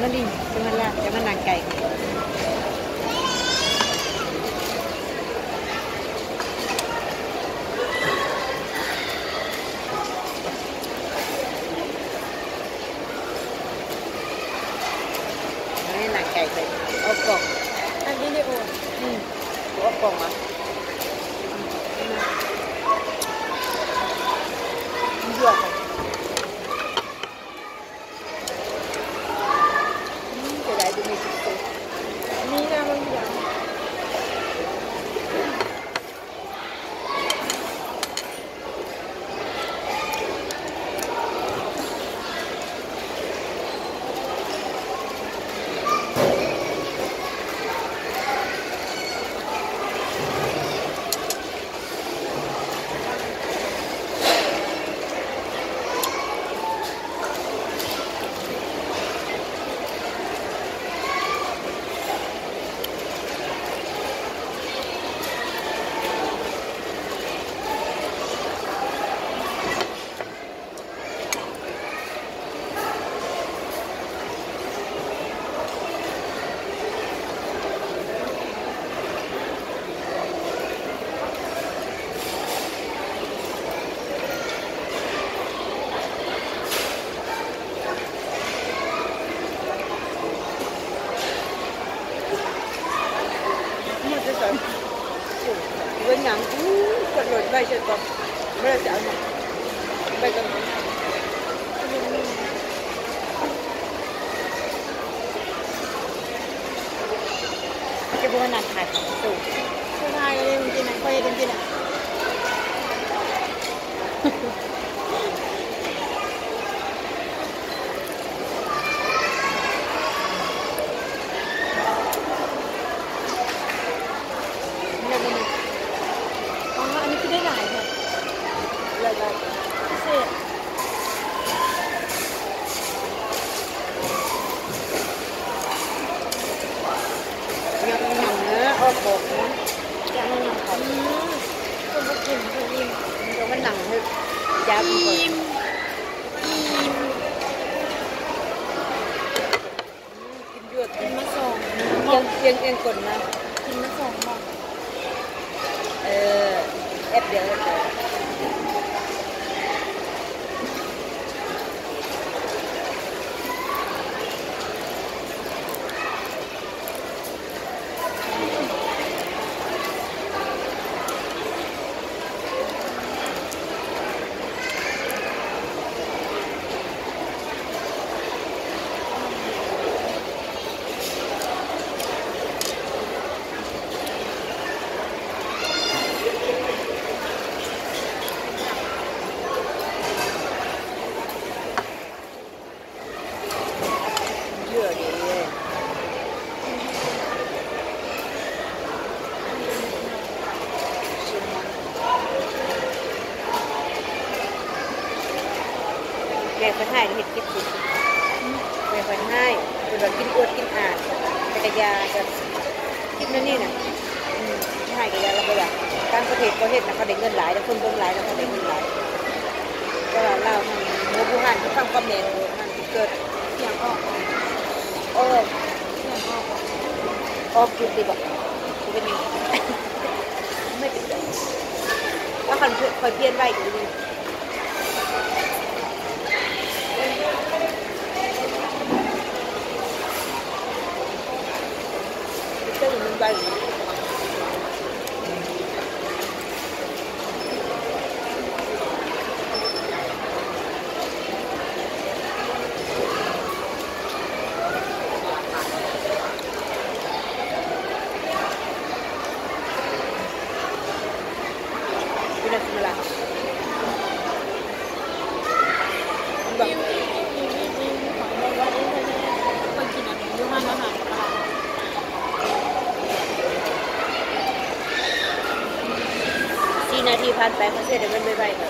นั่นดิจะมันละจะมันนางไก่นี่นางไก่ไปเอากล่อง อันวิดีโอ อืมเอากล่องมาเยอะไปอืมจะได้ดูมีสุด นี่นะมันเหลือง หมดจะสอนเว้นหนังอู้กดหลดใบเฉยก่อน ไม่ได้จะเอาหนังใบกันจะบอกว่าหนังขาดของสูง ผู้ชายก็เลยจริงๆนะค่อยจริงๆนะ เนี่ยมัน อ๋ออันนี้คือได้หลายค่ะ เลิกได้ พิเศษ ยังหนังเนื้อออกบอกนะยังหนังเขา อืมก็บุกินก็อิ่ม เดี๋ยวมันหนังให้ ยาอิ่มอิ่มกินยวดกินมาสองยังยงเอียงเอียงกดนะ กินมาสองบอก เออแอปเดียวแอปเดียวเยอะดีเลย แม่คนให้เห็ดกินสิแม่คนให้คือแบบกินอวดกินอ่านแต่กระยาแบบกินนั่นนี่น่ะให้กระยาเราไปแบบต่างประเทศก็เห็ดนะเขาได้เงินหลายแต่คนเบิ่งหลายแล้วเขาได้เงินหลายแต่ว่าเราทำโมบูฮันเขาฟังคอมเมนต์มันเกิดเสียงออกโอ้ยเสียงออกออกจุดดีบอกเป็นยังไม่เป็นไรว่าคันคอยเพี้ยนไว้อยู่ นี่ตึ้งมันไว้อยู่เป็นอะไรมาละบอก อิ่มอิ่มอิ่มอิ่มขอบอกว่าอิ่มเลยคนกินอันนี้ยูฮันอาหารตลาด สี่นาที ผ่านไปเขาเสียเดี๋ยวมันไม่ไหวครับ